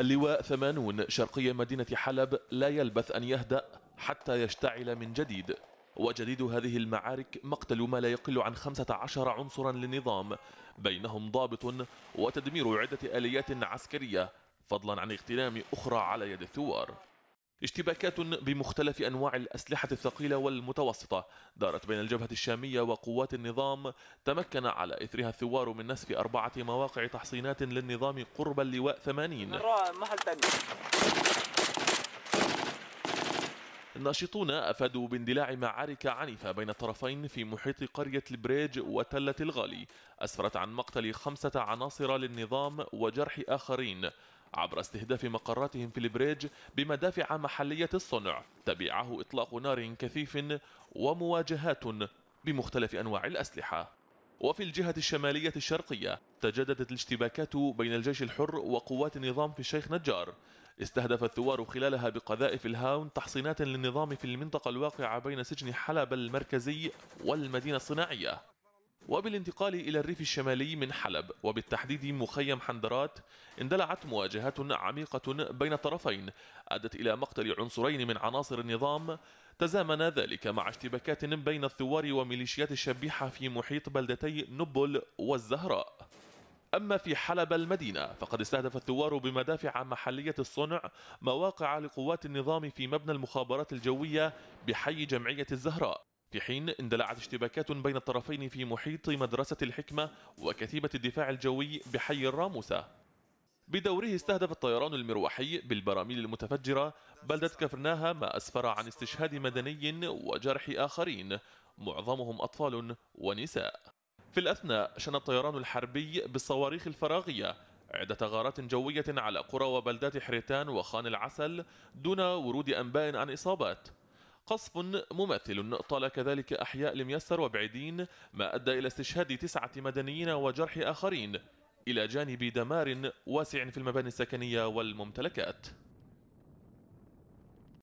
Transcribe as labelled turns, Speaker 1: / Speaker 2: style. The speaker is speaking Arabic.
Speaker 1: اللواء ثمانون شرقي مدينة حلب لا يلبث أن يهدأ حتى يشتعل من جديد. وجديد هذه المعارك مقتل ما لا يقل عن 15 عنصرا للنظام. بينهم ضابط وتدمير عدة آليات عسكرية فضلا عن اغتنام أخرى على يد الثوار. اشتباكات بمختلف أنواع الأسلحة الثقيلة والمتوسطة. دارت بين الجبهة الشامية وقوات النظام تمكن على إثرها الثوار من نسف أربعة مواقع تحصينات للنظام قرب اللواء 80
Speaker 2: محل تاني.
Speaker 1: الناشطون أفادوا باندلاع معارك عنيفة بين الطرفين في محيط قرية البريج وتلة الغالي. أسفرت عن مقتل خمسة عناصر للنظام وجرح آخرين. عبر استهداف مقراتهم في البريج بمدافع محلية الصنع تبعه إطلاق نار كثيف ومواجهات بمختلف أنواع الأسلحة. وفي الجهة الشمالية الشرقية تجددت الاشتباكات بين الجيش الحر وقوات النظام في الشيخ نجار. استهدف الثوار خلالها بقذائف الهاون تحصينات للنظام في المنطقة الواقعة بين سجن حلب المركزي والمدينة الصناعية. وبالانتقال إلى الريف الشمالي من حلب وبالتحديد مخيم حندرات اندلعت مواجهات عميقة بين الطرفين أدت إلى مقتل عنصرين من عناصر النظام. تزامن ذلك مع اشتباكات بين الثوار وميليشيات الشبيحة في محيط بلدتي نبل والزهراء. أما في حلب المدينة فقد استهدف الثوار بمدافع محلية الصنع مواقع لقوات النظام في مبنى المخابرات الجوية بحي جمعية الزهراء. في حين اندلعت اشتباكات بين الطرفين في محيط مدرسة الحكمة وكتيبة الدفاع الجوي بحي الراموسة. بدوره استهدف الطيران المروحي بالبراميل المتفجرة بلدة كفرناها ما أسفر عن استشهاد مدني وجرح آخرين. معظمهم أطفال ونساء. في الأثناء شن الطيران الحربي بالصواريخ الفراغية عدة غارات جوية على قرى وبلدات حريتان وخان العسل دون ورود أنباء عن إصابات. قصف مماثل طال كذلك أحياء الميسر وبعيدين ما أدى إلى استشهاد تسعة مدنيين وجرح آخرين إلى جانب دمار واسع في المباني السكنية والممتلكات.